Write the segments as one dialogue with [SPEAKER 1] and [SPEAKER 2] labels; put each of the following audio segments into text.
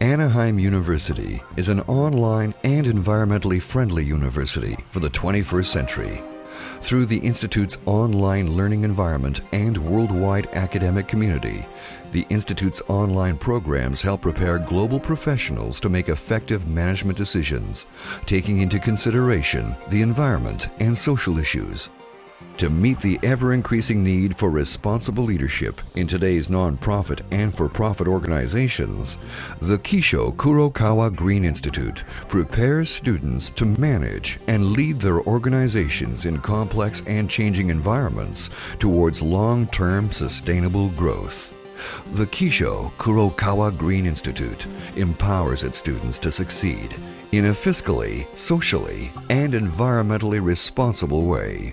[SPEAKER 1] Anaheim University is an online and environmentally friendly university for the 21st century. Through the Institute's online learning environment and worldwide academic community, the Institute's online programs help prepare global professionals to make effective management decisions, taking into consideration the environment and social issues. To meet the ever increasing need for responsible leadership in today's nonprofit and for profit organizations, the Kisho Kurokawa Green Institute prepares students to manage and lead their organizations in complex and changing environments towards long term sustainable growth. The Kisho Kurokawa Green Institute empowers its students to succeed in a fiscally, socially, and environmentally responsible way.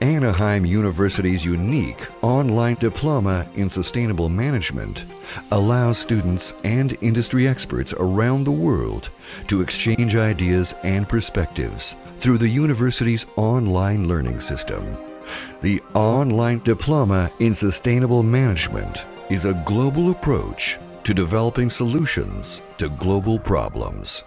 [SPEAKER 1] Anaheim University's unique online diploma in sustainable management allows students and industry experts around the world to exchange ideas and perspectives through the university's online learning system. The online diploma in sustainable management is a global approach to developing solutions to global problems.